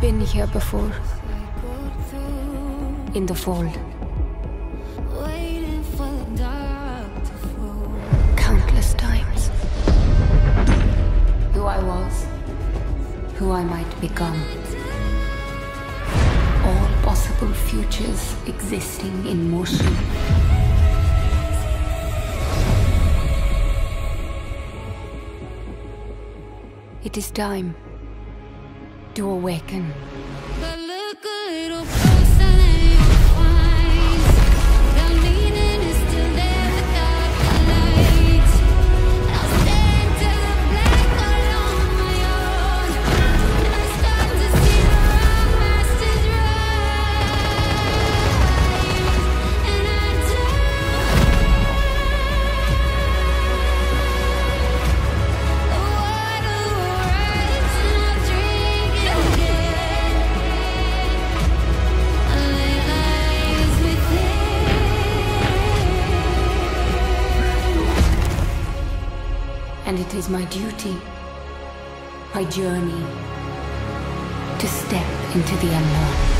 been here before. In the fold. Countless times. Who I was. Who I might become. All possible futures existing in motion. It is time to awaken. And it is my duty, my journey, to step into the unknown.